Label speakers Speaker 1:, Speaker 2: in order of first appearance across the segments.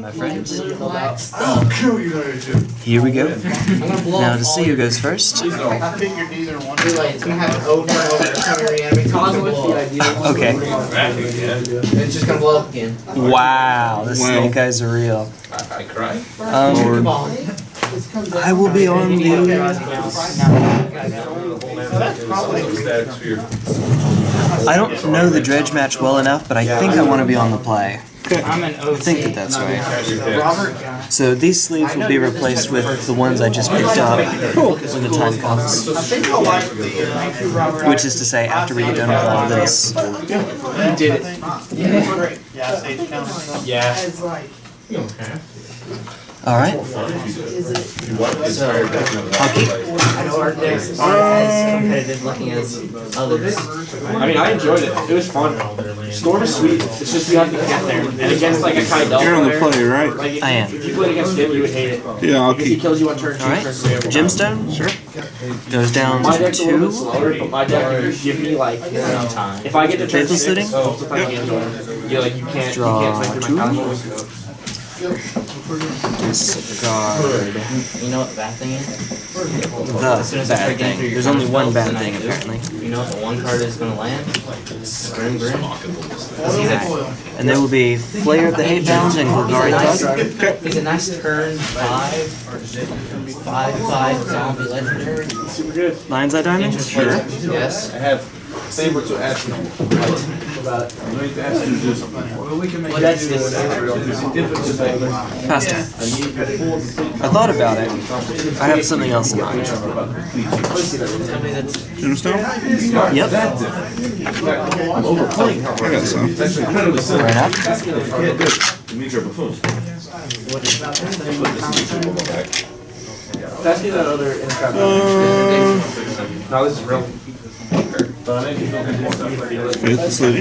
Speaker 1: my friends.
Speaker 2: I'll kill you later.
Speaker 1: Here we go. Now to see who goes first.
Speaker 2: I figured neither one.
Speaker 3: It's gonna happen over and over. Every time you reanimate,
Speaker 1: Okay.
Speaker 3: it's just gonna blow up again.
Speaker 1: Wow, the
Speaker 4: Wow.
Speaker 1: snake eyes are real.
Speaker 5: I cry.
Speaker 1: Um,
Speaker 3: Come.
Speaker 1: I will be on the. I don't know the dredge match well enough, but I think I want to be on the play.
Speaker 6: I'm an
Speaker 1: I think that that's right. So these sleeves will be replaced with the ones I just picked up when the time comes.
Speaker 2: I think I like the. Uh,
Speaker 1: Which is to say, after we get done with all of this.
Speaker 3: you did it.
Speaker 2: yeah, yeah, Sage County.
Speaker 5: Yeah.
Speaker 1: All right. Hockey.
Speaker 3: I know our decks aren't as competitive looking as others.
Speaker 7: I mean, I enjoyed it. It was fun. Storm is sweet. It's just you have to get there. And against like a Kai Del
Speaker 4: You're on the
Speaker 7: player,
Speaker 4: play, right?
Speaker 7: like if,
Speaker 1: I am.
Speaker 7: if you played against him, you would hate it.
Speaker 4: Yeah, I'll
Speaker 7: Because he kills you on turn two.
Speaker 1: All right. Gemstone. Sure. Goes down
Speaker 7: My
Speaker 1: to
Speaker 7: deck's a little bit slower, but my deck you give me like if I get to turn
Speaker 1: Faithful
Speaker 7: six,
Speaker 1: Suiting?
Speaker 7: if I can't join, you like you can't
Speaker 1: Draw
Speaker 7: you can't play through my
Speaker 1: two.
Speaker 7: Combos.
Speaker 1: Discard.
Speaker 3: You know what the bad thing is?
Speaker 1: The bad thing. There's only one bad thing apparently.
Speaker 3: You know what the one card is gonna land? Grim Grim.
Speaker 1: And there will be Flayer of the Hate Hatebound and Golgari Thug.
Speaker 3: He's a nice turn five, five, five zombie legendary.
Speaker 7: Super good.
Speaker 1: Lion's Eye Diamond? Sure.
Speaker 3: Yes.
Speaker 5: I have favor to ask you.
Speaker 7: About
Speaker 5: I'm going to ask you this.
Speaker 7: well, that's this.
Speaker 1: Past turn. I thought about it. I have something else in mind.
Speaker 4: Gemstone?
Speaker 1: Yep.
Speaker 4: i'm got some.
Speaker 1: Right up.
Speaker 5: Demetra buffoon.
Speaker 7: Pass me that other inscribed. Uh, no, this is real.
Speaker 4: Faithful City.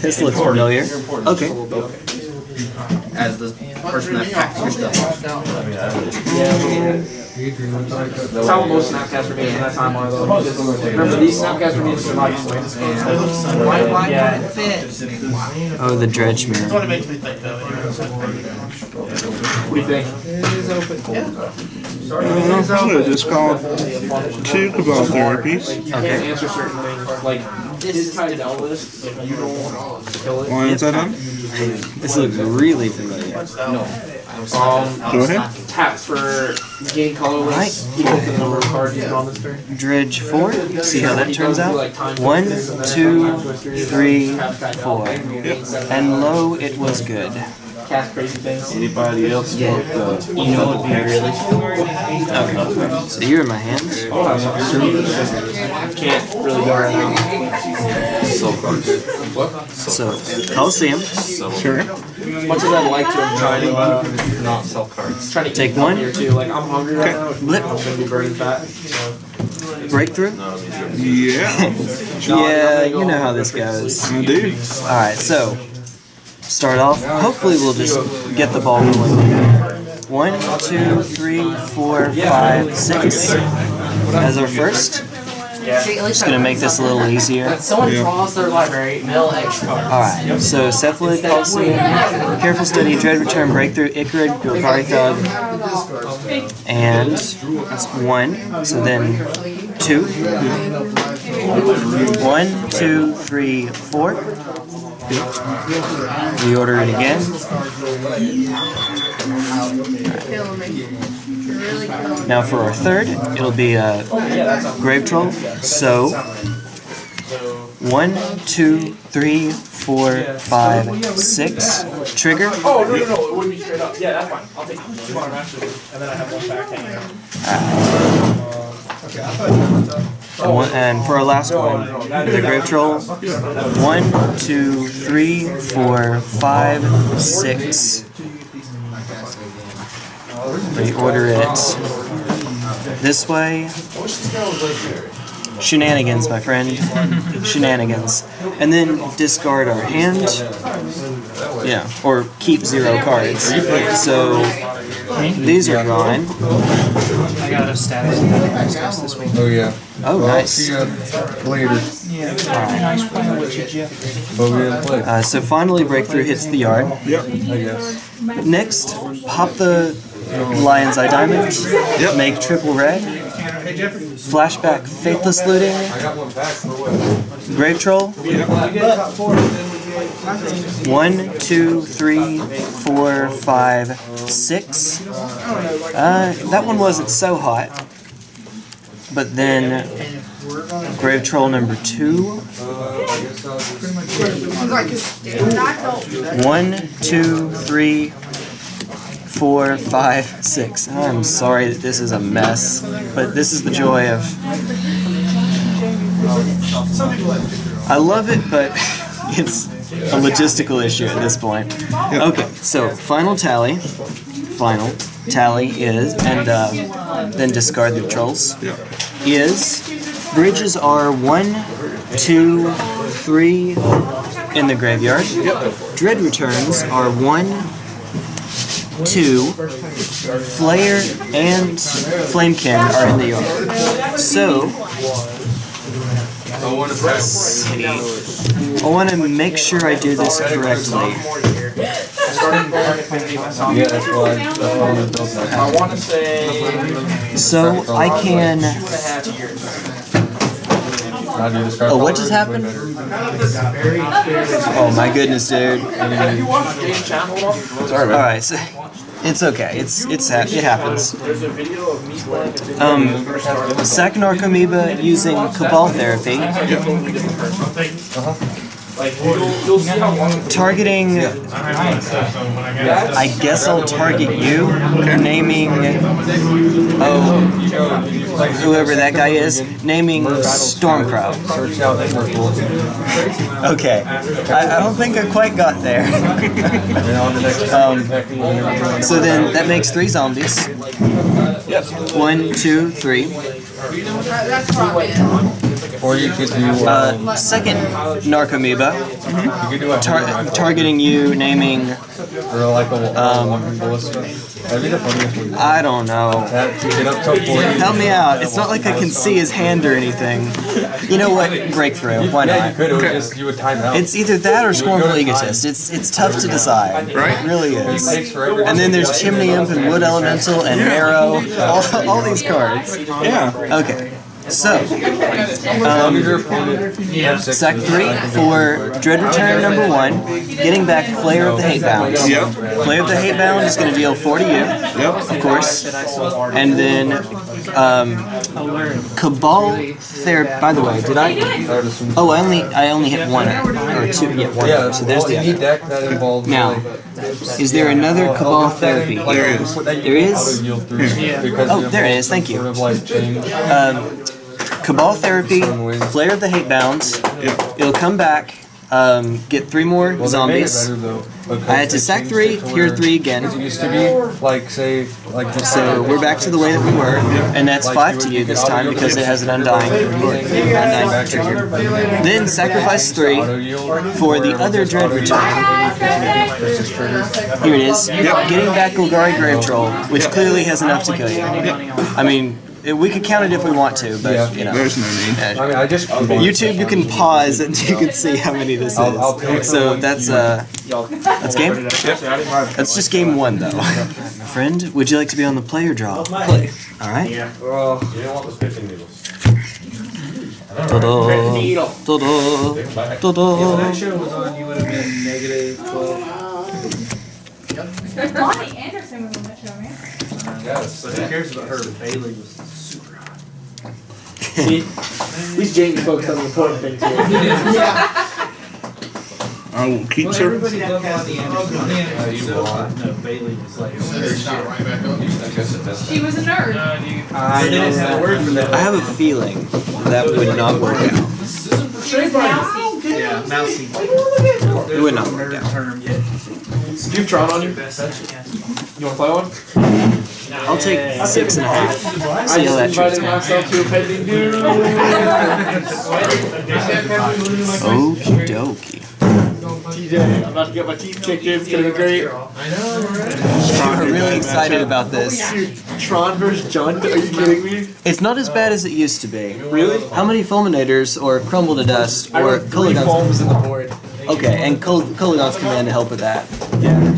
Speaker 1: This looks familiar. Okay.
Speaker 3: As the person that packs your stuff.
Speaker 7: That's how most Snapcaster meetings in that time are though. Because Remember these Snapcaster meetings are not swings. Yeah.
Speaker 1: Oh, the Dredge
Speaker 2: That's
Speaker 1: Mirror.
Speaker 2: what it makes me think though.
Speaker 7: We think.
Speaker 4: Uh, I'm gonna just call two Cabal Therapies.
Speaker 7: You can't answer certain things. Like his Tidal list, if you don't kill it.
Speaker 4: Lions Eye Diamond?
Speaker 1: This looks really familiar.
Speaker 7: Um,
Speaker 4: Go ahead.
Speaker 7: taps for gain colorless equal to the number of cards you draw this turn.
Speaker 1: Dredge 4. See how that turns out. One, two, three, four. And lo, it was good.
Speaker 7: Cast crazy things.
Speaker 5: Anybody else want the?
Speaker 3: You know what would be really
Speaker 1: Okay. So you're in my hands. Oh, I'm hand.
Speaker 7: Can't really go right now.
Speaker 1: So, Coliseum.
Speaker 4: Sure.
Speaker 7: Much as I'd like to, I'm trying to uh,
Speaker 3: not sell cards.
Speaker 7: trying to
Speaker 1: Take one.
Speaker 7: healthier too. Like I'm hungry right now.
Speaker 1: Blip.
Speaker 7: I'm gonna be burning fat.
Speaker 1: Breakthrough.
Speaker 4: Yeah,
Speaker 1: Yeah, you know how this goes.
Speaker 4: I do.
Speaker 1: Alright, so start off. Hopefully, we'll just get the ball rolling. One, two, three, four, five, six. As our first. Just gonna make this a little easier.
Speaker 3: Someone
Speaker 4: Yeah.
Speaker 3: draws their library, mill X card.
Speaker 1: Alright, so Cephalid, Careful Study, Dread Return, Breakthrough, Ichorid, Golgari Thug, and that's one. So then two. One, two, three, four. Reorder it again. Now for our third, it'll be a Grave Troll. So one, two, three, four, five, six. Trigger.
Speaker 7: Oh no no no! It wouldn't be straight up. Yeah, that's fine. I'll take two on actually, and then I have one back hanging out.
Speaker 1: And, one, and for our last one, the Grave Troll. One, two, three, four, five, six. Reorder it this way. Shenanigans, my friend. Shenanigans. And then discard our hand. Yeah, or keep zero cards. So these are gone.
Speaker 6: I got a status status this week.
Speaker 8: Oh yeah.
Speaker 1: Oh, nice.
Speaker 8: See ya later.
Speaker 5: But we didn't play.
Speaker 1: Uh, so finally, breakthrough hits the yard.
Speaker 4: Yep.
Speaker 5: I guess.
Speaker 1: Next, pop the lion's eye diamond.
Speaker 4: Yep.
Speaker 1: Make triple red. Flashback, faithless looting.
Speaker 5: I got one back for what?
Speaker 1: Grave troll. One, two, three, four, five, six. Uh, that one wasn't so hot. But then Grave Troll number two. One, two, three, four, five, six. I'm sorry that this is a mess, but this is the joy of. I love it, but it's a logistical issue at this point. Okay, so final tally. Final tally is, and uh, then discard the trolls.
Speaker 4: Yep.
Speaker 1: Is bridges are one, two, three in the graveyard. Dread returns are one, two, Flare and Flamekin are in the yard. So
Speaker 5: I want to pass.
Speaker 1: I want to make sure I do this correctly.
Speaker 5: Yeah, that's why. That's why we built that.
Speaker 7: I want to say
Speaker 1: So I can.
Speaker 5: How do you describe
Speaker 1: Oh, what just happened? Oh my goodness, dude.
Speaker 5: Sorry,
Speaker 1: All
Speaker 5: man.
Speaker 1: right, so it's okay. It's it's ha- it happens.
Speaker 7: there's a video of me playing a
Speaker 1: Um, Sac Narcomoeba using Cabal Therapy,
Speaker 7: like you'll, you'll see how long
Speaker 1: targeting. I guess I'll target you, naming. Oh, whoever that guy is, naming Stormcrow.
Speaker 5: Search out purple.
Speaker 1: Okay, I, I don't think I quite got there.
Speaker 5: And on the next
Speaker 1: Um,
Speaker 5: technical and everything.
Speaker 1: So then that makes three zombies. One, two, three.
Speaker 5: Or you could do.
Speaker 1: Uh,
Speaker 5: Um,
Speaker 1: second Narcomoeba,
Speaker 5: you could do a
Speaker 1: tar- targeting you, naming.
Speaker 5: or like a um, walking ballista. That'd be the funniest one.
Speaker 1: I don't know.
Speaker 5: That to get up to 40.
Speaker 1: Help me out. It's not like I can see his hand or anything. You know what? Breakthrough. Why not?
Speaker 5: could. It would just you would time out.
Speaker 1: It's either that or Scornful Egotist. It's it's tough to decide.
Speaker 4: Right.
Speaker 1: It really is. And then there's Chimney Imp and Wood Elemental and Marrow. All, all these cards.
Speaker 4: Yeah.
Speaker 1: Okay. So,
Speaker 5: um, your opponent. F6
Speaker 1: Sack
Speaker 5: is-
Speaker 1: 3 for Dread Return number 1, getting back Flayer of the Hatebound.
Speaker 4: Yep.
Speaker 1: Flayer of the Hatebound is going to deal 4 to you,
Speaker 4: Yep.
Speaker 1: of course. And then um, Cabal Therapy. By the way, did I?
Speaker 5: I would assume.
Speaker 1: Oh, I only I only hit one or two. Yeah, one.
Speaker 5: Yeah,
Speaker 1: So there's the
Speaker 5: any
Speaker 1: other.
Speaker 5: deck that involves
Speaker 1: Now, is there another Cabal Therapy?
Speaker 4: There is.
Speaker 5: There
Speaker 1: is?
Speaker 5: Yield
Speaker 1: Oh,
Speaker 5: it
Speaker 1: there it
Speaker 5: involves
Speaker 1: is, thank you.
Speaker 5: Sort of like change.
Speaker 1: Um, Cabal Therapy, Flayer of the Hatebounds.
Speaker 4: Yep.
Speaker 1: It'll come back. Um, get three more
Speaker 5: Well, they made it
Speaker 1: zombies.
Speaker 5: better,
Speaker 1: I had to sack three,
Speaker 5: it
Speaker 1: here
Speaker 5: where
Speaker 1: three again.
Speaker 5: It used to be like say like the
Speaker 1: So we're back to the way that we were, and that's five to you this time because it has an undying, undying trigger. Then sacrifice three for the other dread return. Here it is. Getting back Golgari Grave Troll, which clearly has enough to kill you. I mean, it- we could count it if we want to, but you know.
Speaker 4: There's no need.
Speaker 5: I mean, I just
Speaker 1: YouTube, you can pause and you can see how many this
Speaker 5: I'll- I'll
Speaker 1: is. So that's uh, that's game. That's just game one though. Friend, would you like to be on the player draw? Play. All right. Ta-da. Ta-da. Ta-da.
Speaker 3: show was on, you would have been negative twelve.
Speaker 6: Bonnie Anderson was on that show, man.
Speaker 3: But who cares about her? Bailey was super hot.
Speaker 7: See, these Jamie folks on the important things here.
Speaker 4: I will keep
Speaker 3: Well,
Speaker 4: her.
Speaker 3: everybody loved Bonnie Anderson. Bonnie Anderson was so hot. No, Bailey was like,
Speaker 6: She was a nerd.
Speaker 3: I know that word for that.
Speaker 1: I have a feeling that would not work out.
Speaker 6: She was mousy.
Speaker 3: Yeah, mousy.
Speaker 1: It would not work out.
Speaker 3: term yet.
Speaker 7: Do you have Tron on you? You want to play one?
Speaker 1: I'll take six and a half.
Speaker 7: I
Speaker 1: See how that
Speaker 7: just
Speaker 1: treats
Speaker 7: invited myself to a pending dude.
Speaker 1: Okie dokie.
Speaker 7: TJ, I'm about to get my teeth kicked in. It's gonna be great.
Speaker 1: I'm really excited about this.
Speaker 7: Oh, Tron versus Jund? Are you kidding me?
Speaker 1: It's not as bad as it used to be.
Speaker 7: Really?
Speaker 1: How many fulminators or crumble to dust or
Speaker 7: wrote three
Speaker 1: Kolaghan's?
Speaker 7: foams in the board.
Speaker 1: Okay, and Kul- Kolaghan's command to help with that. Yeah.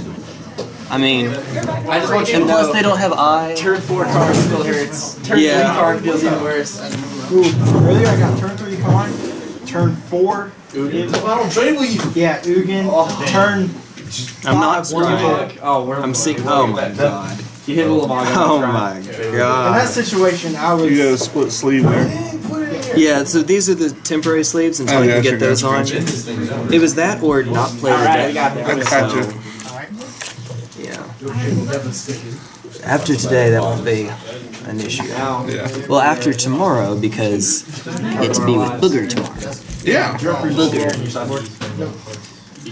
Speaker 1: I mean,
Speaker 7: I just want you
Speaker 1: and
Speaker 7: to
Speaker 1: plus
Speaker 7: know.
Speaker 1: they don't have eyes.
Speaker 7: Turn four card still hurts. Turn
Speaker 1: Yeah.
Speaker 7: three card feels even worse.
Speaker 8: Earlier I got turn three Karn, turn four.
Speaker 7: Ugin.
Speaker 8: Yeah, Ugin. Oh, turn.
Speaker 1: I'm not
Speaker 7: One
Speaker 1: screwed.
Speaker 7: book. Oh, we're
Speaker 1: I'm sick. Oh my god.
Speaker 7: You hit a little bog.
Speaker 1: Oh my
Speaker 8: In that situation, I was.
Speaker 4: You got a split sleeve there.
Speaker 1: Yeah, so these are the temporary sleeves until
Speaker 4: Oh,
Speaker 1: you can
Speaker 4: gotcha,
Speaker 1: get those on. It was that or not play the
Speaker 7: Alright, we
Speaker 1: deck.
Speaker 7: got
Speaker 4: I got you.
Speaker 1: After today, that won't be an issue.
Speaker 4: Yeah.
Speaker 1: Well, after tomorrow, because it's be with Booger tomorrow.
Speaker 4: Yeah.
Speaker 1: Booger.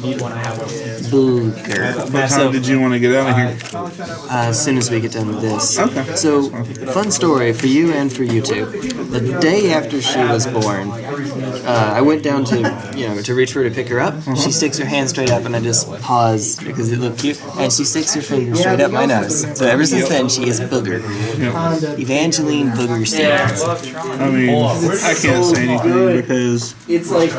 Speaker 7: You need one. I have one.
Speaker 1: Booger.
Speaker 4: What
Speaker 1: So,
Speaker 4: time did you want to get out of here?
Speaker 1: uh, as soon as we get done with this.
Speaker 4: Okay.
Speaker 1: So, fun story for you and for you two. The day after she was born, uh, I went down to, you know, to reach for her to pick her up. She sticks her hand straight up, and I just pause because it looked cute. And she sticks her finger straight up my nose. So ever since then, she is Booger. Evangeline Booger Stevens.
Speaker 4: I mean, I can't say anything because
Speaker 7: It's like,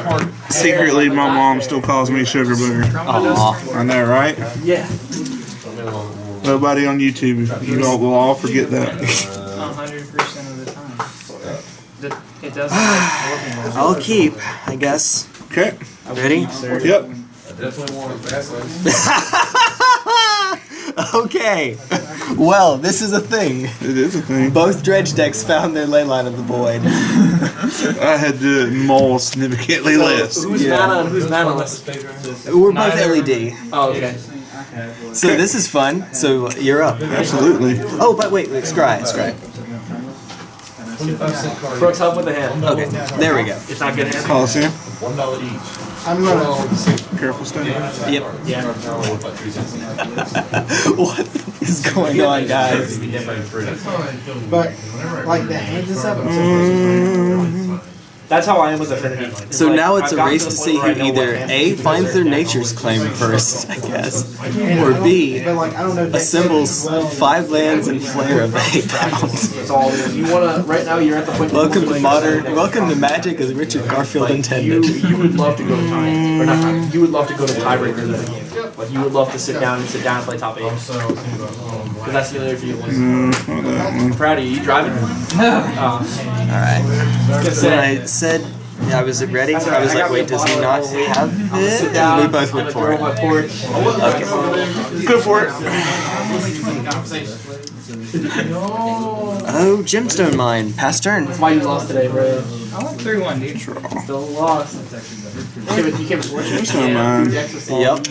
Speaker 4: secretly my mom still calls me Sugar Booger.
Speaker 1: Aw.
Speaker 4: I know, right?
Speaker 7: yeah.
Speaker 4: Nobody on YouTube, you all will all forget that.
Speaker 9: hundred percent of the time. The- It doesn't like working as
Speaker 1: I'll keep, I guess.
Speaker 4: Okay.
Speaker 1: Ready?
Speaker 4: Yep.
Speaker 1: okay. Well, this is a thing.
Speaker 4: It is a thing.
Speaker 1: Both dredge decks found their Leyline of the void.
Speaker 4: I had to mull significantly less.
Speaker 7: Who's
Speaker 1: Yeah.
Speaker 7: mana and who's manaless?
Speaker 1: We're both LED.
Speaker 7: Oh, okay.
Speaker 1: So this is fun. So you're up.
Speaker 4: Absolutely.
Speaker 1: Oh, but wait, wait, scry, scry.
Speaker 7: Brooks, help with the hand.
Speaker 1: Okay, there we go.
Speaker 7: It's not good hand.
Speaker 4: Coliseum.
Speaker 8: I'm gonna.
Speaker 4: Oh, Careful, Stan.
Speaker 1: Yep. what is going on, guys?
Speaker 8: But like the hands and stuff.
Speaker 7: That's how I am with affinity.
Speaker 1: So
Speaker 7: like,
Speaker 1: now it's
Speaker 7: I've
Speaker 1: a race
Speaker 7: the
Speaker 1: to see who either A finds their nature's claim first, I guess, or B
Speaker 8: But like I don't know. deck
Speaker 1: assembles five lands and flare of eight pounds.
Speaker 7: That's all it is. You wanna, right now you're at the point.
Speaker 1: Welcome to modern. Welcome to Magic as Richard Garfield
Speaker 7: You,
Speaker 1: intended.
Speaker 7: you would love to go to time, or not time, you would love to go to tiebreaker in the game. Like you would love to sit down and sit down and play top eight. Because that's the only way for you to win.
Speaker 4: Not that one.
Speaker 7: I'm proud of you. You driving? Uh,
Speaker 1: All right. When I said yeah, I was ready, I was like, wait, does he not have it? And we both went for
Speaker 7: on
Speaker 1: it.
Speaker 7: my porch.
Speaker 1: Okay.
Speaker 4: Go for it.
Speaker 1: Oh, gemstone mine. Pass turn.
Speaker 7: That's why you lost today, bro.
Speaker 9: I went three one, dude.
Speaker 7: Still lost. You came, you came with
Speaker 4: That's not mine.
Speaker 1: Yep.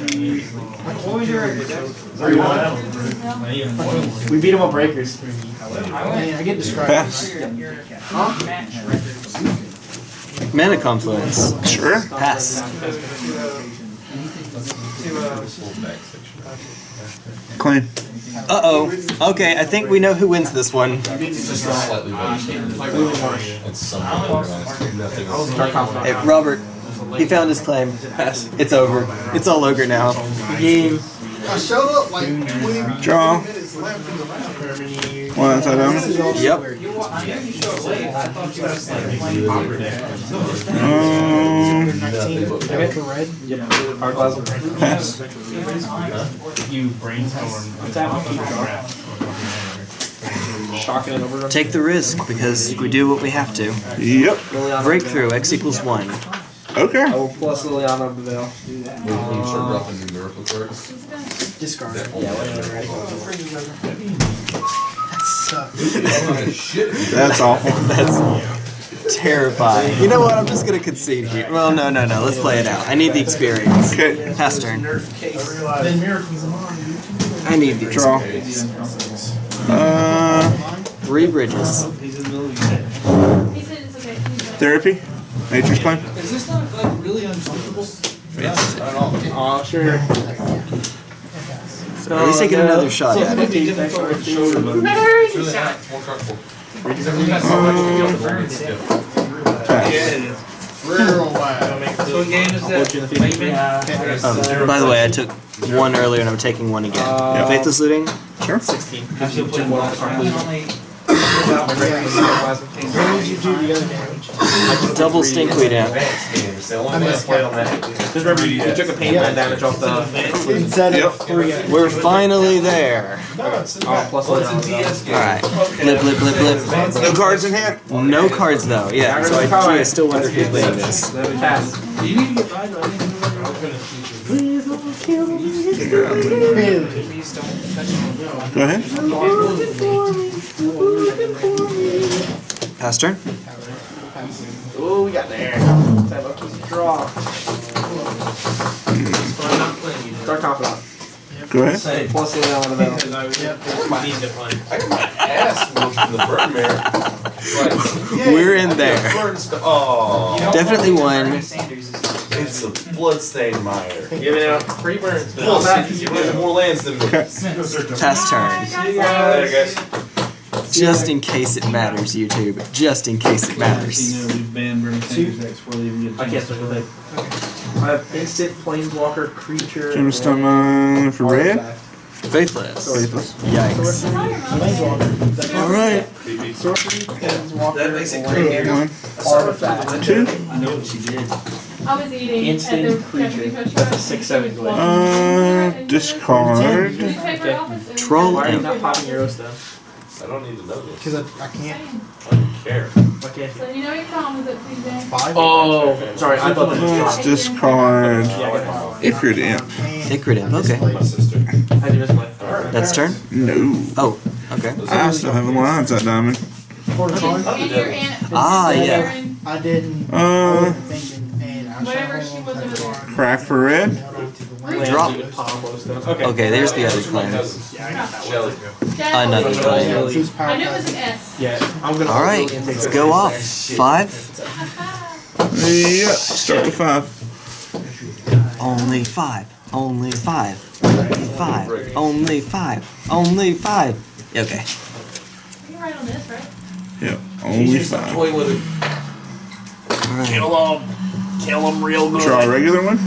Speaker 1: What was your 3 1?
Speaker 7: We beat him on breakers.
Speaker 8: I mean, I get described.
Speaker 4: Pass.
Speaker 1: Mana confluence.
Speaker 4: Sure.
Speaker 1: Pass.
Speaker 4: Uh, uh, Clean.
Speaker 1: Uh oh. Okay, I think we know who wins this one. Hey, Robert. He found his claim. Pass. It's over. It's all ogre now.
Speaker 7: Game.
Speaker 8: I showed up like 20
Speaker 4: Draw.
Speaker 8: minutes left in the round.
Speaker 4: One outside down.
Speaker 1: Yep.
Speaker 4: Um,
Speaker 8: I got the red.
Speaker 7: Hard glass.
Speaker 4: pass.
Speaker 9: You brainstorm.
Speaker 7: Shocking it over.
Speaker 1: Take the risk because we do what we have to.
Speaker 4: Yep.
Speaker 1: Breakthrough. X equals one.
Speaker 4: Okay.
Speaker 7: I will plus Liliana Bevel.
Speaker 8: Discard.
Speaker 7: Yeah, whatever. Ready?
Speaker 4: That's awful.
Speaker 1: That's terrifying. You know what? I'm just gonna concede here. Well, no, no, no. Let's play it out. I need the experience.
Speaker 4: Okay.
Speaker 1: Pass turn. I need the
Speaker 4: Draw.
Speaker 1: experience.
Speaker 4: Uh,
Speaker 1: Three bridges.
Speaker 6: He said it's okay.
Speaker 4: therapy. Nature's claim.
Speaker 8: Is this not like really uncomfortable? Yes.
Speaker 7: Oh, sure.
Speaker 1: At least I get another shot at it.
Speaker 7: fifty, thanks for the
Speaker 4: Pass.
Speaker 2: Real loud.
Speaker 5: What game is
Speaker 7: I'll
Speaker 5: that?
Speaker 7: put you in the feed.
Speaker 1: Um, by the way, I took one earlier and I'm taking one again.
Speaker 7: Uh,
Speaker 1: Faithless looting.
Speaker 4: Sure.
Speaker 7: 16.
Speaker 1: Double stinkweed imp.
Speaker 8: I missed
Speaker 7: Just remember, you, you took the pain man damage off the.
Speaker 8: Instead
Speaker 4: Yep.
Speaker 8: of three.
Speaker 1: We're finally there.
Speaker 7: Oh, plus one.
Speaker 5: What's a DS game?
Speaker 1: Alright. Blip, blip, blip, blip.
Speaker 4: No cards in hand.
Speaker 1: No cards though. Yeah, so I, I still wonder who's playing this.
Speaker 7: Pass.
Speaker 5: You need to get by though. I didn't Please don't touch me.
Speaker 4: Go ahead.
Speaker 1: Pass turn.
Speaker 7: Ooh, we got there. Time up to draw.
Speaker 5: I'm not playing you.
Speaker 7: Start confidant.
Speaker 4: Go ahead.
Speaker 5: Say,
Speaker 7: Plus one down on the middle.
Speaker 10: I got my ass whooped in the burn mirror.
Speaker 1: We're in there.
Speaker 10: Oh,
Speaker 1: Definitely one.
Speaker 10: it's a bloodstained mire.
Speaker 7: Giving out free burns.
Speaker 10: Well, see, you have more lands than me.
Speaker 1: Pass turn.
Speaker 10: Later, guys.
Speaker 1: Just in case it matters, YouTube. Just in case it matters.
Speaker 5: we've banned Bernie Sanders decks before they even get.
Speaker 7: I can't swing with it. I have instant planeswalker creature.
Speaker 4: Gemstone for red.
Speaker 1: Faithless.
Speaker 4: Faithless.
Speaker 1: Yikes. Alright.
Speaker 8: Sorcery, Planeswalker,
Speaker 5: That makes it
Speaker 8: or Artifact.
Speaker 4: two.
Speaker 5: I know what she did.
Speaker 6: I was eating
Speaker 7: Instant
Speaker 6: at the
Speaker 7: creature.
Speaker 6: That's
Speaker 7: That's a six, seven glade.
Speaker 4: Uh, discard.
Speaker 6: Did you pay for your office?
Speaker 1: Troll
Speaker 7: Why are you not popping your stuff?
Speaker 10: I don't need to know this.
Speaker 8: Because I, I can't.
Speaker 10: I don't care.
Speaker 7: Why can't you?
Speaker 6: So you know your problem is at Tuesday.
Speaker 8: Five.
Speaker 7: Oh, sorry, I thought that was
Speaker 4: Let's discard.
Speaker 7: Yeah, I got
Speaker 4: Ifrit imp.
Speaker 1: Icrid imp, okay.
Speaker 10: My sister.
Speaker 7: it. I do misplay.
Speaker 1: That's turn?
Speaker 4: No.
Speaker 1: Oh, okay.
Speaker 4: I still have lines that diamond.
Speaker 8: Quarter card.
Speaker 6: And your.
Speaker 1: Ah, yeah.
Speaker 8: I didn't.
Speaker 4: Uh,
Speaker 8: wasn't thinking, and I was
Speaker 6: Whatever she was
Speaker 8: on
Speaker 6: over
Speaker 8: to
Speaker 6: there.
Speaker 8: that
Speaker 4: crack for red.
Speaker 1: Drop.
Speaker 7: Good combo stuff. Okay.
Speaker 1: Okay, there's the other
Speaker 10: Those
Speaker 1: clan.
Speaker 10: cousins.
Speaker 7: Shelly.
Speaker 6: Dad,
Speaker 1: Another
Speaker 6: was-
Speaker 1: clan.
Speaker 6: I knew it was an S.
Speaker 7: Yeah,
Speaker 1: Alright, let's go off. Five.
Speaker 4: Yep. Start with five.
Speaker 1: Only five. Only five. Only five. Only five. Only five. Okay.
Speaker 6: You can write on this, right?
Speaker 4: Yep. Only five.
Speaker 10: toying with it.
Speaker 1: Alright.
Speaker 7: him. Kill him real good.
Speaker 4: Draw a regular one.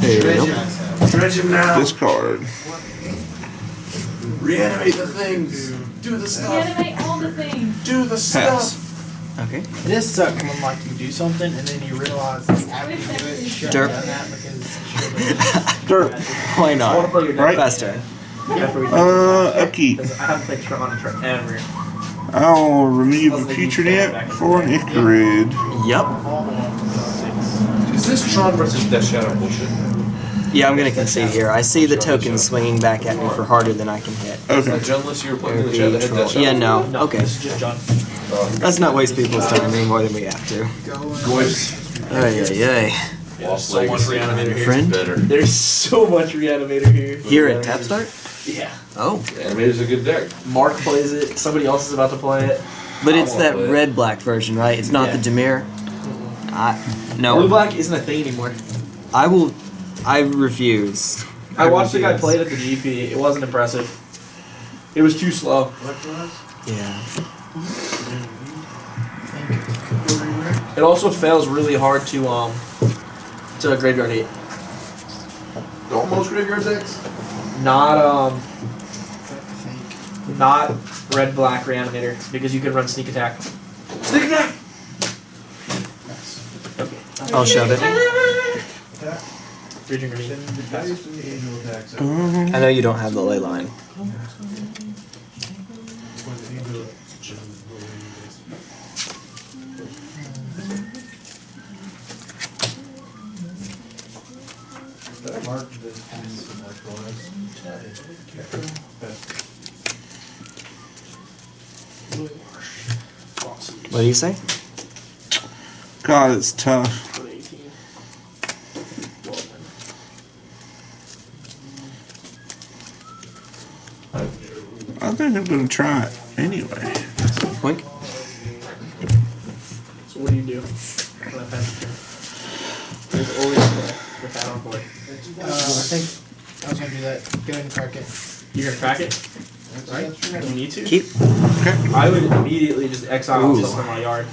Speaker 1: There you go.
Speaker 10: Stretch him now.
Speaker 4: Discard.
Speaker 10: Reanimate the things. Do the stuff.
Speaker 6: Animate all the things.
Speaker 10: Do the
Speaker 4: Pass.
Speaker 10: stuff.
Speaker 1: Okay.
Speaker 8: It is suck when like you do something and then you realize like after you do it, you shouldn't
Speaker 1: Derp.
Speaker 8: have done that because
Speaker 4: Dirt.
Speaker 1: Why
Speaker 7: I want to
Speaker 1: not?
Speaker 7: play your deck
Speaker 4: Right.
Speaker 1: Fast turn.
Speaker 4: Uh, upkeep.
Speaker 7: Because I haven't played Tron Tron ever.
Speaker 4: I'll remove a future imp for an Ichorid.
Speaker 1: Yup.
Speaker 10: Is this Tron versus Death Shadow bullshit?
Speaker 1: Yeah, I'm gonna concede here. I see the token swinging back at me for harder than I can hit.
Speaker 4: Okay.
Speaker 10: Unless you were playing the chat that had Death Shadow.
Speaker 1: Yeah, no.
Speaker 7: No,
Speaker 1: Okay.
Speaker 7: This is just John.
Speaker 1: Let's not waste people's time any more than we have to.
Speaker 10: Voice.
Speaker 1: Ay, ay, ay.
Speaker 10: Lost
Speaker 7: So much reanimator here.
Speaker 1: Friend?
Speaker 10: Better.
Speaker 7: There's so much reanimator here.
Speaker 1: Here at Tap Start?
Speaker 7: Yeah.
Speaker 1: Oh.
Speaker 10: Animator's a good deck.
Speaker 7: Mark plays it. Somebody else is about to play it.
Speaker 1: But it's that red black version, right? It's not
Speaker 7: Yeah.
Speaker 1: the Dimir. I
Speaker 7: Blue black isn't a thing anymore.
Speaker 1: I will. I refuse.
Speaker 7: I watched the guy play it at the GP. It wasn't impressive. It was too slow.
Speaker 1: Yeah.
Speaker 7: It also fails really hard to um to graveyard eight.
Speaker 10: Almost graveyard decks.
Speaker 7: Not um not red black reanimator because you can run sneak attack. Sneak attack.
Speaker 1: I'll shove it.
Speaker 7: Three drink.
Speaker 1: I know you don't have the Leyline. What do you say?
Speaker 4: God, it's tough. I think I'm gonna try it anyway.
Speaker 1: Wink.
Speaker 7: So what do you do? I pass? There's always a with that on board.
Speaker 8: Uh, I think I was gonna do that. Go ahead and crack it.
Speaker 7: You're gonna crack it? Right? You need to?
Speaker 1: Keep. Okay.
Speaker 7: I would immediately just exile
Speaker 1: Ooh.
Speaker 7: stuff from my yard.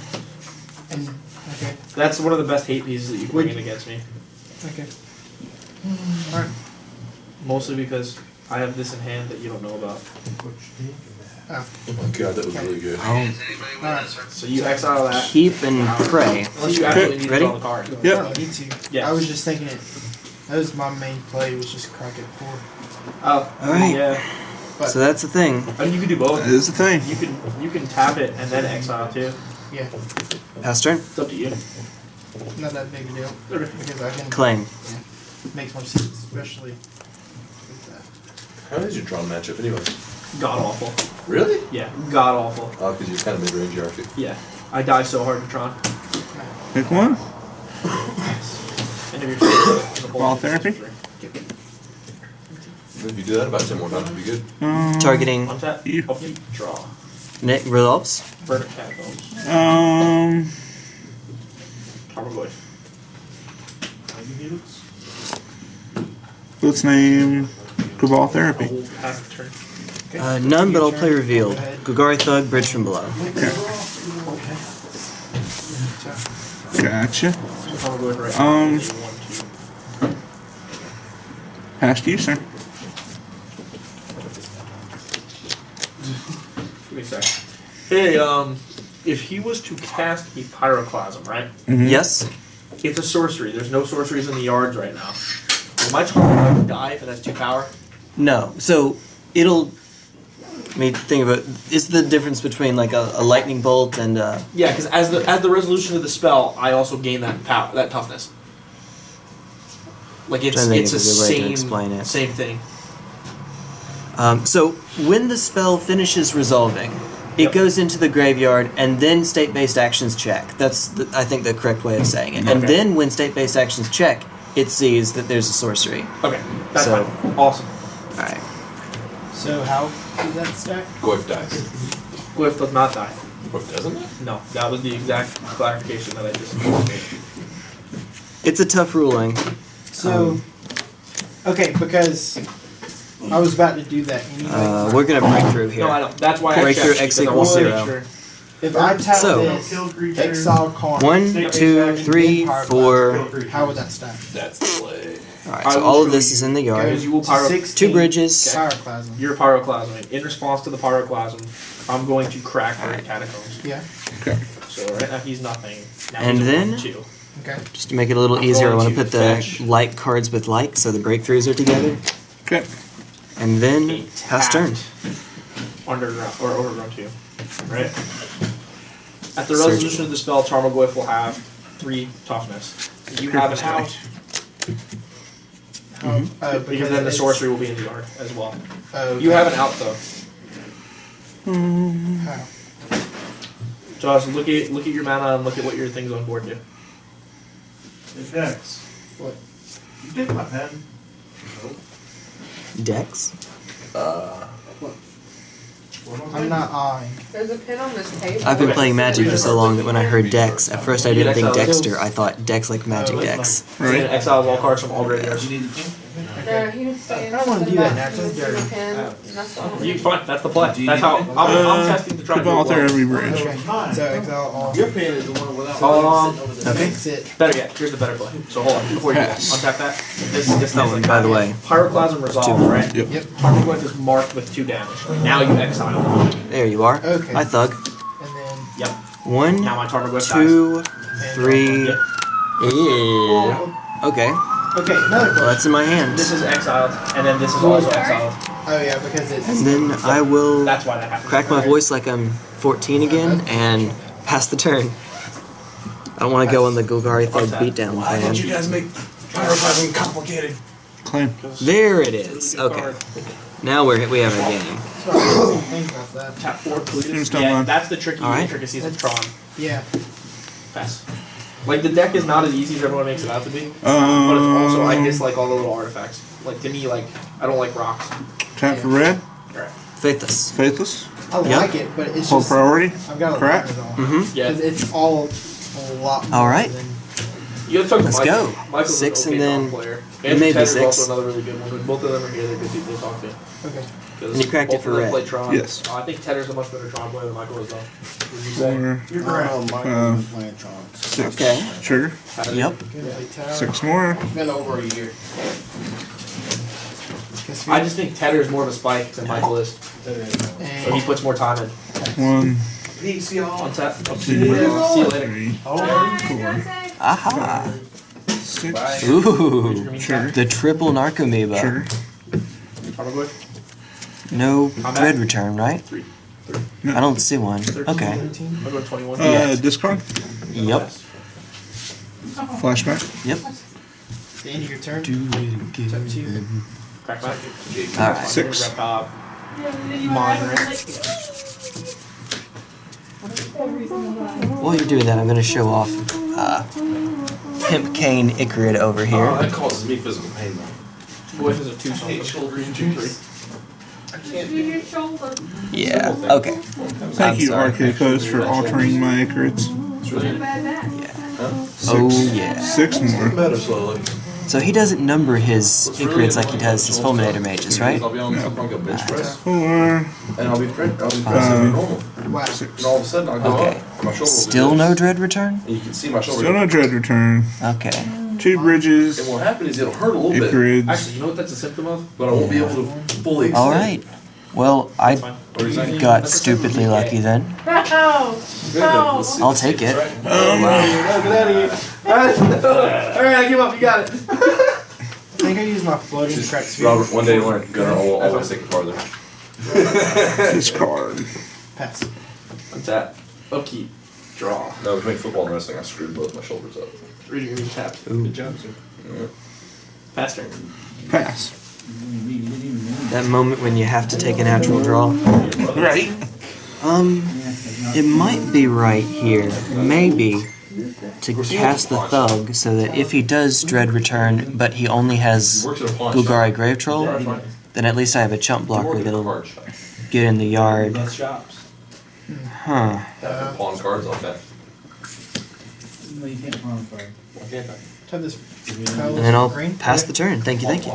Speaker 8: And okay.
Speaker 7: That's one of the best hate pieces that you can bring in against me.
Speaker 8: Okay. Alright.
Speaker 7: Mostly because I have this in hand that you don't know about.
Speaker 10: Oh my god, that was really good. Oh.
Speaker 8: Alright.
Speaker 7: So you exile that.
Speaker 1: Keep and uh, pray.
Speaker 7: Unless you absolutely need
Speaker 1: Ready?
Speaker 7: to draw the card.
Speaker 4: Yep.
Speaker 8: No, need to.
Speaker 7: Yes.
Speaker 8: I was just thinking it. That was my main play. Was just crack it four.
Speaker 7: Oh,
Speaker 1: Alright.
Speaker 7: Yeah.
Speaker 1: So that's the thing.
Speaker 7: I mean, you can do both.
Speaker 4: That is the thing.
Speaker 7: You can you can tap it and then exile too.
Speaker 8: Yeah.
Speaker 1: Pass turn.
Speaker 7: It's up to you.
Speaker 8: Not that big a deal because I can.
Speaker 1: Claim. Yeah.
Speaker 8: Makes more sense, especially. With
Speaker 10: How is your draw matchup anyway?
Speaker 7: God awful.
Speaker 10: Really?
Speaker 7: Yeah. God awful.
Speaker 10: Oh, because you're kind of mid-range, you are too.
Speaker 7: Yeah. I die so hard to Tron.
Speaker 4: Pick one.
Speaker 7: End of your turn.
Speaker 4: Ball therapy?
Speaker 10: If you do that about 10 more times, it'd be good.
Speaker 4: Um.
Speaker 1: Targeting
Speaker 7: Untap.
Speaker 4: You.
Speaker 7: Upkeep. Draw.
Speaker 1: Nick resolves.
Speaker 7: Verdant catacombs.
Speaker 4: um,
Speaker 7: Tarmogoyf.
Speaker 4: let's name Cabal
Speaker 7: I
Speaker 4: Therapy.
Speaker 7: will pass the turn.
Speaker 1: Uh, none but I'll play revealed. Golgari Thug, Bridge from Below.
Speaker 4: Gotcha.
Speaker 7: Tarmogoyf.
Speaker 4: Um,
Speaker 7: One, two.
Speaker 4: Past you, sir.
Speaker 7: Give me a sec. Hey, um, if he was to cast a pyroclasm, right?
Speaker 4: Mhm.
Speaker 1: Yes?
Speaker 7: It's a sorcery. There's no sorceries in the yards right now. Will my Tarmogoyf die if it has two power?
Speaker 1: No. So it'll. I mean, think about is the difference between like a, a lightning bolt and uh,
Speaker 7: Yeah, because as the as the resolution of the spell, I also gain that power, that toughness. Like it's it's a
Speaker 1: of a good way to
Speaker 7: same
Speaker 1: explain it.
Speaker 7: same thing.
Speaker 1: Um, so when the spell finishes resolving, it
Speaker 7: Yep.
Speaker 1: goes into the graveyard, and then state-based actions check. That's the, I think the correct way of saying it. And then when state-based actions check, it sees that there's a sorcery.
Speaker 7: Okay, that's
Speaker 1: So-
Speaker 7: fine. Awesome.
Speaker 1: All right.
Speaker 8: So how does that stack?
Speaker 10: Goyf dies.
Speaker 7: Glyph does not die.
Speaker 10: Goyf doesn't?
Speaker 7: No, that was the exact clarification that I just made.
Speaker 1: It's a tough ruling.
Speaker 8: So. okay, because I was about to do that anyway.
Speaker 1: Uh, we're gonna break through here.
Speaker 7: No, I know. That's why I
Speaker 1: Breakthrough
Speaker 7: checked,
Speaker 1: X
Speaker 7: because I
Speaker 1: equals zero.
Speaker 7: sure.
Speaker 8: if I tap
Speaker 1: So-
Speaker 8: this, exile card.
Speaker 1: One, two, three, four.
Speaker 8: How would that stack?
Speaker 10: That's the play.
Speaker 1: All right. So all of this is in the yard.
Speaker 7: you will pyro.
Speaker 8: 16
Speaker 1: Two bridges.
Speaker 8: Pyroclasm.
Speaker 7: You're pyroclasming. In response to the pyroclasm, I'm going to crack her catacombs.
Speaker 8: Yeah.
Speaker 4: Okay.
Speaker 7: So right now he's nothing. Now
Speaker 1: And
Speaker 7: he's a
Speaker 1: then-
Speaker 7: one, two.
Speaker 8: Okay.
Speaker 1: Just to make it a little
Speaker 7: I'm
Speaker 1: easier, I
Speaker 7: going
Speaker 1: want to
Speaker 7: to
Speaker 1: put the
Speaker 7: fetch.
Speaker 1: like cards with like, so the breakthroughs are together.
Speaker 4: Okay.
Speaker 1: And then
Speaker 7: A
Speaker 1: pass turn.
Speaker 7: tapped Underground or overgrown two. Right? At the
Speaker 1: Search.
Speaker 7: resolution of the spell, Tarmogoyf will have three toughness. You have an out
Speaker 8: How,
Speaker 1: Mm-hmm.
Speaker 8: uh,
Speaker 7: because then the
Speaker 8: it's-
Speaker 7: sorcery will be in the yard as well.
Speaker 8: Oh,
Speaker 7: You have an out though.
Speaker 8: How?
Speaker 7: Josh, look at look at your mana and look at what your things on board do.
Speaker 2: Dex.
Speaker 8: What?
Speaker 2: You take my pen.
Speaker 1: Dex.
Speaker 8: I'm not eyeing.
Speaker 11: There's a pin on this table.
Speaker 1: I've been playing Magic for so long that when I heard Dex, at first I didn't think. Dexter. I thought Dex like Magic Dex.
Speaker 7: Right. And exiles all cards from all graveyards.
Speaker 11: No, he was saying.
Speaker 8: I don't wanna do that
Speaker 11: about
Speaker 8: now, 'cause
Speaker 11: missing
Speaker 8: they're-
Speaker 11: a pin, and that's the only-
Speaker 7: You fine. That's the play. That's how I'm, I'm testing to try to do
Speaker 4: Cabal
Speaker 7: it well.
Speaker 4: Therapy Bridge.
Speaker 8: So exile all.
Speaker 2: Your pen is the one without.
Speaker 7: Um,
Speaker 8: Fix it.
Speaker 7: better yet, here's the better play. So hold on, before you that,
Speaker 4: Pass.
Speaker 7: untap that. This, this thing's like
Speaker 1: by the way,
Speaker 7: Pyroclasm resolve, right?
Speaker 4: Yep.
Speaker 8: Yep.
Speaker 7: Tarmogoyf is marked with two damage. Now you exile.
Speaker 1: there you are.
Speaker 8: Okay.
Speaker 1: I thug.
Speaker 8: And then.
Speaker 7: Yep.
Speaker 1: One,
Speaker 7: Now my Tarmogoyf
Speaker 1: two,
Speaker 8: and-
Speaker 1: three.
Speaker 7: Yep.
Speaker 1: Yeah. Okay.
Speaker 8: Okay, another
Speaker 1: Well, that's in my hand.
Speaker 7: This is exiled, and then this is also exiled.
Speaker 8: Oh yeah, because it's.
Speaker 1: And then I will
Speaker 7: That's why that happens.
Speaker 1: crack my voice like I'm 14 again and pass the turn. I don't want to go on the Golgari Thug beatdown plan.
Speaker 10: Why don't you guys make pyroclasm complicated?
Speaker 4: Claim.
Speaker 1: There it is. Okay. Now we're we have a game.
Speaker 8: Sorry, I didn't think about that.
Speaker 7: Tap four, Cletus.
Speaker 4: Tombstone
Speaker 7: Yeah,
Speaker 4: line.
Speaker 7: that's the tricky
Speaker 1: All right.
Speaker 7: intricacies of Tron.
Speaker 8: Yeah.
Speaker 7: Pass. Like the deck is not as easy as everyone makes it out to be. But it's also I
Speaker 4: Um,
Speaker 7: dislike all the little artifacts. Like to me, like I don't like rocks.
Speaker 4: tap for red.
Speaker 7: Alright.
Speaker 1: Faithless.
Speaker 4: Faithless.
Speaker 8: I
Speaker 1: Yeah.
Speaker 8: like it, but it's
Speaker 4: Hold
Speaker 8: just.
Speaker 4: priority.
Speaker 8: I've got to
Speaker 4: Correct.
Speaker 8: learn it all.
Speaker 1: Mm-hmm.
Speaker 7: Yeah.
Speaker 8: 'Cause It's all a lot.
Speaker 1: All
Speaker 8: more
Speaker 1: right.
Speaker 8: Than,
Speaker 7: You gotta talk
Speaker 1: Let's
Speaker 7: Michael.
Speaker 1: go.
Speaker 7: Michael's
Speaker 1: Six
Speaker 7: an okay
Speaker 1: and then
Speaker 7: Tron player.
Speaker 1: maybe six.
Speaker 7: also another really good one. Both of them are here. They're good people to talk to.
Speaker 8: okay.
Speaker 7: 'Cause
Speaker 1: And you cracked it for red.
Speaker 4: Yes.
Speaker 7: Uh, I think Tedder's a much better Tron player than Michael is, though. Would you say?
Speaker 4: Four,
Speaker 8: You're correct.
Speaker 5: Oh, Michael
Speaker 4: Uh,
Speaker 5: was playing Tron.
Speaker 4: six.
Speaker 1: Okay.
Speaker 4: Sure.
Speaker 1: Yep.
Speaker 4: Six more.
Speaker 5: It's been over a year.
Speaker 7: I just think Tedder's more of a spike than Michael is. So he puts more time in.
Speaker 4: One,
Speaker 10: Hey, see y'all.
Speaker 7: On tap.
Speaker 4: two,
Speaker 7: See you later.
Speaker 4: three,
Speaker 6: Four.
Speaker 1: Aha.
Speaker 4: six.
Speaker 1: Ooh.
Speaker 4: Sure.
Speaker 1: The triple narcomoeba.
Speaker 4: Sure.
Speaker 7: Probably.
Speaker 1: No
Speaker 7: Combat?
Speaker 1: dread return, right?
Speaker 7: Three.
Speaker 1: I don't see one. Okay.
Speaker 7: I'll go 21.
Speaker 4: Uh, discard.
Speaker 1: Yep.
Speaker 4: Flashback.
Speaker 1: Yep.
Speaker 8: The end of your turn.
Speaker 1: Do it
Speaker 8: It's up
Speaker 1: again.
Speaker 8: to you.
Speaker 7: Crack back.
Speaker 1: Alright.
Speaker 4: Six.
Speaker 7: Rep.
Speaker 6: Mine,
Speaker 1: While you're doing that, I'm going to show off uh, Pimp Cane Ichorid over
Speaker 10: Oh,
Speaker 1: here.
Speaker 10: that causes me physical pain though.
Speaker 7: Boy, is a two
Speaker 10: I hate
Speaker 7: something.
Speaker 10: shoulder
Speaker 7: Two,
Speaker 10: injuries.
Speaker 7: three.
Speaker 10: I can't
Speaker 6: Do
Speaker 10: do
Speaker 6: your shoulder.
Speaker 1: Yeah. Okay.
Speaker 4: Thank
Speaker 1: I'm
Speaker 4: you,
Speaker 1: sorry.
Speaker 4: Archicos, for altering my Icarus.
Speaker 10: It's really
Speaker 1: Oh, yeah.
Speaker 4: Six more.
Speaker 10: better slowly.
Speaker 1: So he doesn't number his Ichorids like he does his Fulminator Mages, right?
Speaker 10: I'll be on something like a bench press,
Speaker 4: Four.
Speaker 10: and I'll be pre- I'll be normal.
Speaker 8: Wow.
Speaker 10: And all of a sudden I'll go
Speaker 1: Okay.
Speaker 10: up, and my shoulder will
Speaker 1: Still no dread return?
Speaker 10: And you can see my shoulder.
Speaker 4: Still no dread return.
Speaker 1: Okay.
Speaker 4: Two bridges.
Speaker 10: And what happens is it'll hurt a little bit,
Speaker 4: Ichorids.
Speaker 7: Actually, you know what that's a symptom of?
Speaker 10: but I won't be able to fully.
Speaker 1: All right. Well, I
Speaker 7: Fine.
Speaker 10: What do you think?
Speaker 1: got stupidly lucky then.
Speaker 6: Oh.
Speaker 1: oh.
Speaker 10: Let's I'll
Speaker 1: take it.
Speaker 10: it's right.
Speaker 7: Oh, no, get out of here. Alright, I give up. You got it.
Speaker 8: I think I use my floating crack speed.
Speaker 10: Robert, one day learn. Gunnar will always take it farther.
Speaker 4: Discard.
Speaker 8: Pass.
Speaker 7: Untap. Upkeep. Draw.
Speaker 10: No, between football and wrestling, I screwed both my shoulders up.
Speaker 7: Reading your tapped.
Speaker 1: Ooh.
Speaker 7: Good job, sir. Pass turn.
Speaker 4: Pass.
Speaker 1: That moment when you have to take a natural draw.
Speaker 4: Right.
Speaker 1: Um, it might be right here, maybe, to cast the Thug so that if he does Dread Return, but he only has
Speaker 10: Works at a pawn Golgari.
Speaker 1: Grave Troll, then at least I have a chump blocker that'll get in the yard. Huh.
Speaker 10: Pawn cards off that.
Speaker 9: No, you can't pawn card.
Speaker 10: Why can't I?
Speaker 8: Have this.
Speaker 1: And then I'll pass the turn. Thank you, thank you.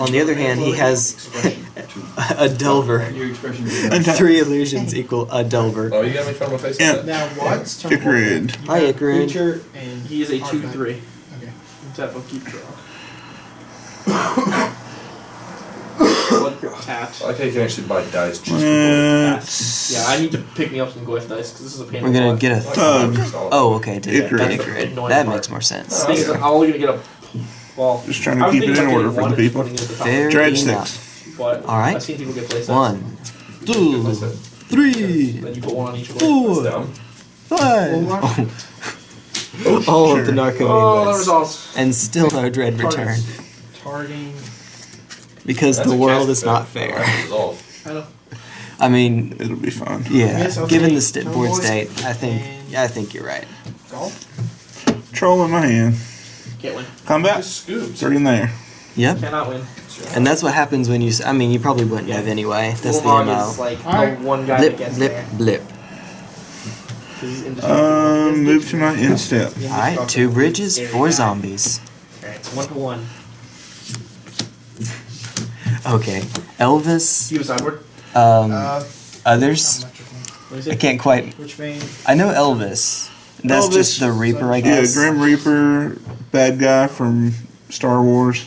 Speaker 1: On the other hand, he has a Delver.
Speaker 9: Your expression.
Speaker 4: Untap.
Speaker 1: Three illusions equal a Delver.
Speaker 10: Oh, you got me from my face?
Speaker 4: Yeah.
Speaker 8: Now what's turn
Speaker 4: Ichorid.
Speaker 8: four?
Speaker 1: Hi,
Speaker 8: Ichorid.
Speaker 7: He is a 2 3.
Speaker 8: Okay.
Speaker 7: Untap. Upkeep. Draw. What tapped?
Speaker 10: I like how you can actually buy dice just for uh,
Speaker 4: Let's.
Speaker 7: Yeah, I need to pick me up some Glyph dice because this is a pain.
Speaker 1: We're gonna
Speaker 7: butt.
Speaker 1: get a
Speaker 4: Thug.
Speaker 1: Oh, okay, dude.
Speaker 4: Ichorid.
Speaker 1: That, Ichorid. That makes more sense.
Speaker 7: The thing I'm only gonna get a. Well,
Speaker 4: Just trying
Speaker 7: I
Speaker 4: to keep it in order for the people.
Speaker 7: putting it at the top.
Speaker 1: Fair
Speaker 4: Dredge
Speaker 1: enough.
Speaker 4: six.
Speaker 7: But
Speaker 1: Alright.
Speaker 7: I've seen people get playsets.
Speaker 1: One, two,
Speaker 10: Playset.
Speaker 1: three,
Speaker 7: Then you put one on each
Speaker 1: four,
Speaker 10: That's down.
Speaker 1: five. Oh. Oh, all of the narco
Speaker 7: Oh, results.
Speaker 1: And still no dread return.
Speaker 8: Targeting.
Speaker 1: Because
Speaker 10: That's
Speaker 1: the world is not fair.
Speaker 7: I
Speaker 1: mean,
Speaker 4: It'll be fine.
Speaker 1: yeah.
Speaker 8: Yes, I'll
Speaker 1: Given the st-
Speaker 8: Tone
Speaker 1: board
Speaker 8: Voice
Speaker 1: state, I think, yeah, I think you're right.
Speaker 8: Golf.
Speaker 4: Troll in my hand.
Speaker 7: Can't win.
Speaker 4: Combat.
Speaker 10: Just scoops.
Speaker 4: Start in there.
Speaker 1: Yep.
Speaker 7: Cannot win.
Speaker 1: And that's what happens when you. I mean, you probably wouldn't have anyway. That's the
Speaker 7: Ulamog is
Speaker 1: MO.
Speaker 7: like
Speaker 8: Alright.
Speaker 7: the one guy
Speaker 1: Blip, blip,
Speaker 7: there.
Speaker 1: blip.
Speaker 7: 'Cause he's indestructible.
Speaker 4: Um, move to my instep.
Speaker 1: All right, two bridges,
Speaker 7: Scary
Speaker 1: four zombies.
Speaker 7: Alright, it's one for one.
Speaker 1: Okay, Elvis.
Speaker 7: You have a sideboard.
Speaker 1: Um,
Speaker 8: Uh,
Speaker 1: others.
Speaker 8: how much of them?
Speaker 7: What is
Speaker 1: I can't quite.
Speaker 8: Which main?
Speaker 1: I know Elvis. That's
Speaker 4: Elvis,
Speaker 1: just the Reaper, I guess.
Speaker 4: Yeah,
Speaker 1: guess.
Speaker 4: Grim Reaper, bad guy from Star Wars.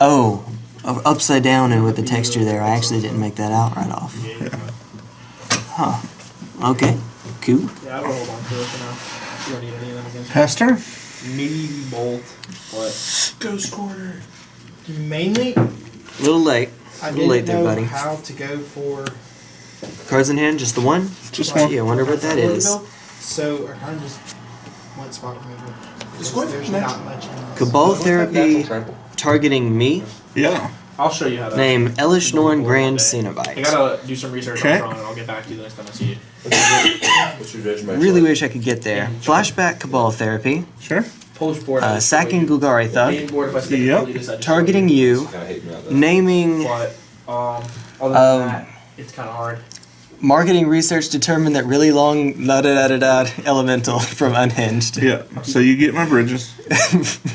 Speaker 1: Oh, uh, upside down and with the texture there. I actually didn't make that out right off. Huh. Okay. Cool.
Speaker 7: Yeah, I will hold on to it for now. You don't need any of them against
Speaker 4: Pass turn.
Speaker 7: Maybe bolt, but
Speaker 8: Ghost Quarter. Mainly,
Speaker 1: A little late.
Speaker 8: I
Speaker 1: A little
Speaker 8: didn't
Speaker 1: late there,
Speaker 8: know
Speaker 1: buddy.
Speaker 8: how to go for.
Speaker 1: Cards in hand, just the one.
Speaker 4: Just one.
Speaker 1: Gee, I wonder what that is.
Speaker 8: So I kind of just went spot removal. Just there's not much in this.
Speaker 1: Cabal therapy targeting me.
Speaker 4: Yeah.
Speaker 7: I'll show you how to.
Speaker 1: Name Elesh Norn Grand
Speaker 7: Cenobites.
Speaker 1: I
Speaker 7: gotta do some research
Speaker 4: Okay.
Speaker 7: on Tron and I'll get back to you the next time I see you.
Speaker 10: What's your judgment?
Speaker 1: Really wish I could get there. Flashback Cabal therapy.
Speaker 4: Sure.
Speaker 7: Polish board.
Speaker 1: Uh, sacking Golgari
Speaker 7: Main
Speaker 1: Thug.
Speaker 7: board if I stick
Speaker 4: Yep.
Speaker 7: it, really decide to
Speaker 1: Targeting you.
Speaker 10: Kinda hate me out there.
Speaker 1: Naming.
Speaker 7: But um, other than
Speaker 1: Um,
Speaker 7: that, it's kind of hard.
Speaker 1: Marketing research determined that really long la da da da da elemental from Unhinged.
Speaker 4: Yeah. So you get my bridges.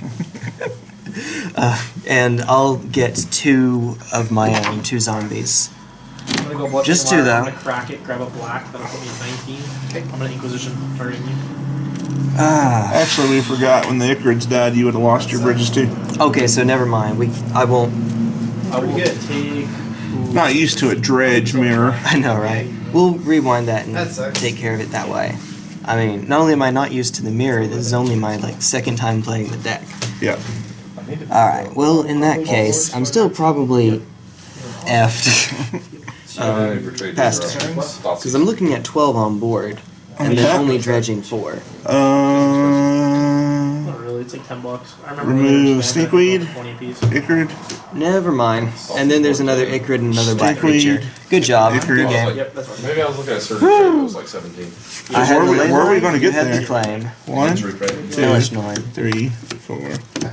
Speaker 1: uh, and I'll get two of my own, two zombies.
Speaker 7: I'm gonna go
Speaker 1: Just
Speaker 7: Chain
Speaker 1: two,
Speaker 7: Wire, I'm gonna crack it, grab a black, that'll put me at 19. Okay. I'm gonna Inquisition targeting you.
Speaker 1: Ah.
Speaker 4: Actually, we forgot when the Ichorids died, you would have lost your bridges too.
Speaker 1: Okay, so never mind. We I won't.
Speaker 7: I will take.
Speaker 4: Not used to a dredge mirror.
Speaker 1: I know, right? We'll rewind that and
Speaker 8: That
Speaker 1: take care of it that way. I mean, not only am I not used to the mirror, this is only my like second time playing the deck.
Speaker 4: Yeah.
Speaker 1: All right. Well, in that case, I'm still probably effed. um, past it. Because I'm looking at 12 on board, and then
Speaker 4: Okay.
Speaker 1: only dredging four.
Speaker 4: Um,
Speaker 7: Not really, it's like 10 bucks. I remember
Speaker 4: Remove
Speaker 7: when
Speaker 4: Stinkweed.
Speaker 7: 20 piece.
Speaker 4: Ichorid.
Speaker 1: Never mind. And then there's another Ichorid and another black creature. Good job.
Speaker 4: Ichorid.
Speaker 1: Good game.
Speaker 7: Yep, that's right.
Speaker 10: Maybe I was looking at a certain trade that was like 17.
Speaker 1: I had
Speaker 4: Where
Speaker 1: the
Speaker 4: we- where are we gonna
Speaker 1: you
Speaker 4: get
Speaker 1: had
Speaker 4: there?
Speaker 1: the claim.
Speaker 4: One,
Speaker 10: Injury trade.
Speaker 1: Elesh Norn.
Speaker 4: three, four,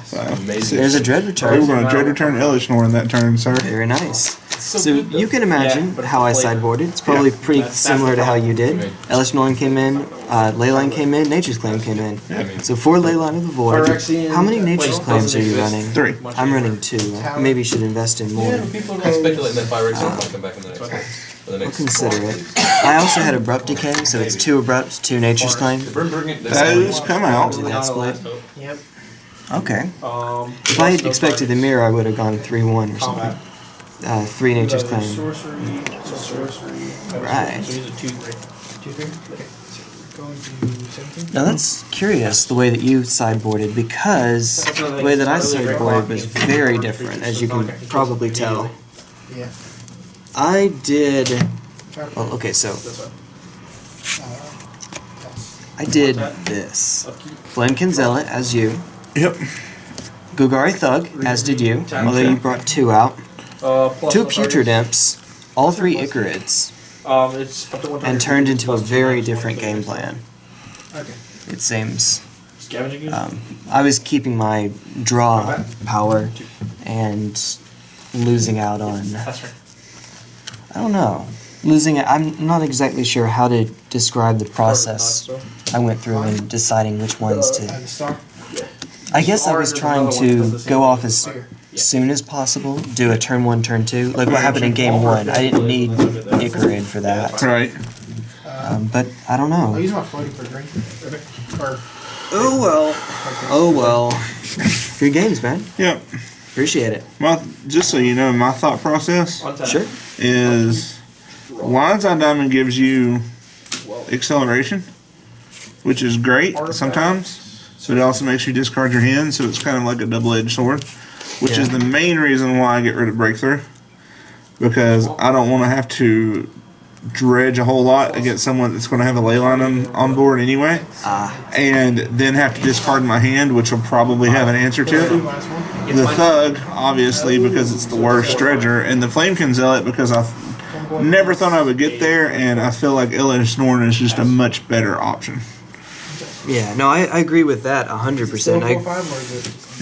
Speaker 4: five,
Speaker 10: Amazing.
Speaker 4: six.
Speaker 1: There's a dread return.
Speaker 4: we're going to dread return Elesh Norn in that turn, sir.
Speaker 1: Very nice.
Speaker 7: So,
Speaker 1: So you can imagine
Speaker 7: but it's
Speaker 1: how I sideboarded. It's probably pretty
Speaker 7: That's- that's
Speaker 1: similar
Speaker 7: the
Speaker 1: to how you
Speaker 10: problem.
Speaker 1: did. Elesh Norn came in, uh, Leyline came in, Nature's Claim came in.
Speaker 10: I mean,
Speaker 1: So four Leyline of the Void.
Speaker 7: Phyrexian-
Speaker 1: How many Nature's
Speaker 7: wait,
Speaker 1: Claims are you running?
Speaker 4: Three.
Speaker 7: Much
Speaker 1: I'm running two. I maybe should invest in more.
Speaker 10: people I'm speculating that Fire Rex's might come back in the next one. For the
Speaker 1: I'll consider it. I also had Abrupt Decay, so it's two Abrupts, two Nature's Claim.
Speaker 10: Bring- bring
Speaker 4: Those come out.
Speaker 1: That split?
Speaker 7: Yep.
Speaker 1: Okay.
Speaker 7: Um,
Speaker 1: If I had expected the mirror, I would have gone 3-1 or something.
Speaker 7: Combat.
Speaker 1: Uh, three Nature's
Speaker 7: Sorcery,
Speaker 1: Claim.
Speaker 7: sorcery, sorcery.
Speaker 1: Right.
Speaker 7: So he's a two, right?
Speaker 8: Two, three? Okay. So we're going to 17?
Speaker 1: Now that's curious the way that you sideboarded because the way that I sideboarded was very different, as you can probably tell.
Speaker 8: Yeah.
Speaker 1: I did. Well, okay, so I did this. Flamekin Zealot as you,
Speaker 4: Yep.
Speaker 1: Golgari Thug as did you, although you brought two out,
Speaker 7: plus
Speaker 1: two
Speaker 7: the.
Speaker 1: Putrid Imps, all three Ichorids,
Speaker 7: Um, it's up to one
Speaker 1: and turned into a very different game plan.
Speaker 8: Okay.
Speaker 1: It seems.
Speaker 7: Scavenging?
Speaker 1: Um, I was keeping my draw power and losing out on. I don't know. Losing it. I'm not exactly sure how to describe the process I went through in deciding which ones
Speaker 8: Uh,
Speaker 1: to. I guess I was trying to go off as. Soon as possible, do a turn one, turn two. Like what happened in game one. I didn't need Ichorid for that.
Speaker 4: Right.
Speaker 1: Um, but I don't
Speaker 8: I'll
Speaker 1: know.
Speaker 8: use my floating for green. Or,
Speaker 1: Oh well. Oh well. Good games, man.
Speaker 4: Yep.
Speaker 1: Appreciate it.
Speaker 4: My, just so you know, my thought process
Speaker 1: Sure.
Speaker 4: is Lion's Eye Diamond gives you acceleration, which is great sometimes. So it also makes you discard your hand, so it's kind of like a double-edged sword, which is the main reason why I get rid of Breakthrough. Because I don't want to have to dredge a whole lot against someone that's going to have a Leyline on, on board anyway,
Speaker 1: Ah.
Speaker 4: and then have to discard my hand, which will probably have an answer to it. The Thug, obviously, because it's the worst dredger, and the Flamekin Zealot, because I never thought I would get there, and I feel like Elesh Norn is just a much better option.
Speaker 1: Yeah. No, I, I agree with that hundred percent.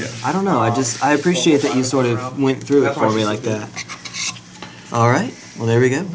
Speaker 8: Four,
Speaker 1: I
Speaker 8: five, or is it?
Speaker 1: I don't know. I just I appreciate that you sort of went through it for me like that. All right. Well, there we go.